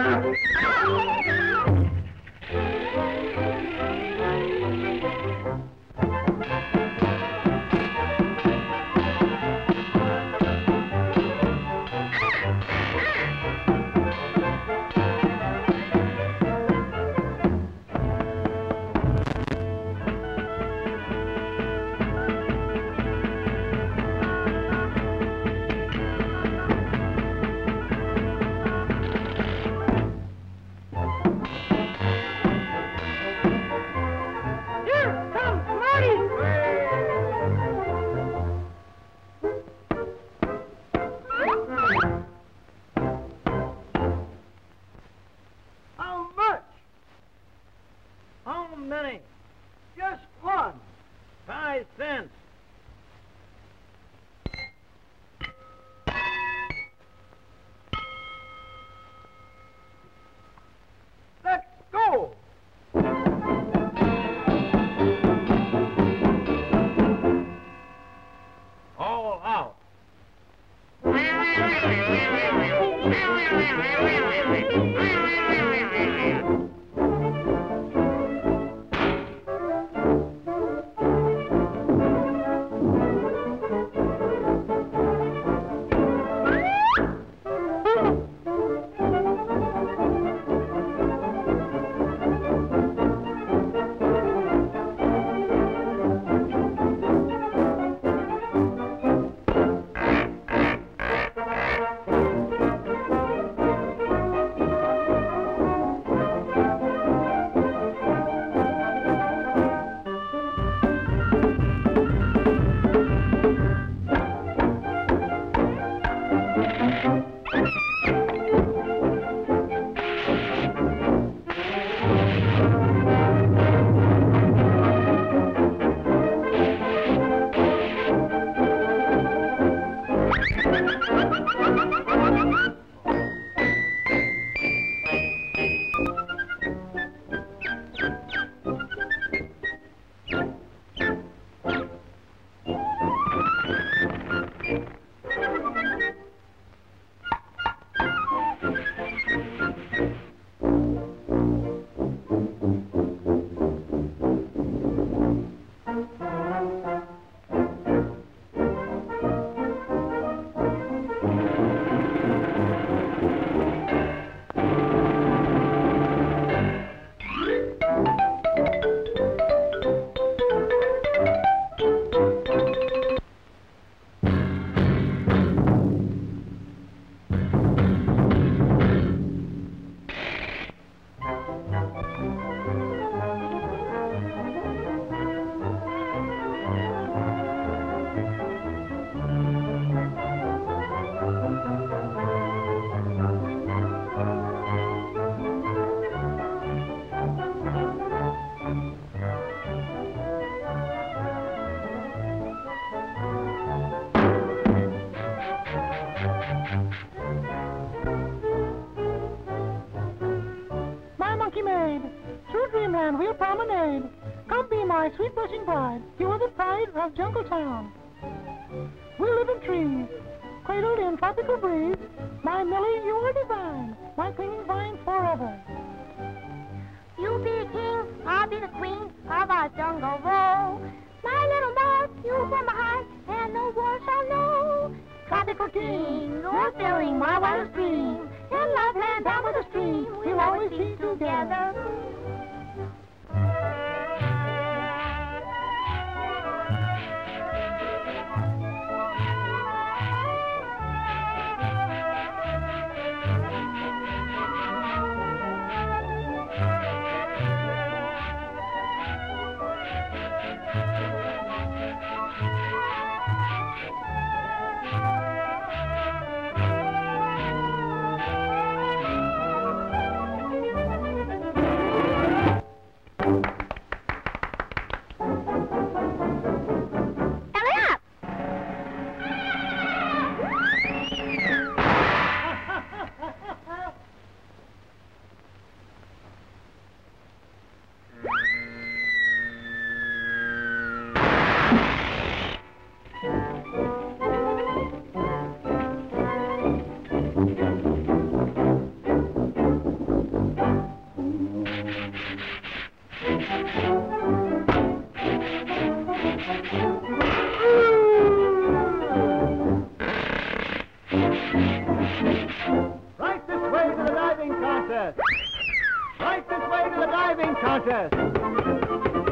Ah! My sweet blushing bride. You are the pride of Jungle Town. We live in trees, cradled in tropical breeze. My Millie, you are divine, my clinging vine forever. You be the king, I'll be the queen of our jungle roll. My little mouse, you from my heart, and no war shall know. Tropical king, you're filling my wildest dream. In love land down by the stream, we'll always be together. Diving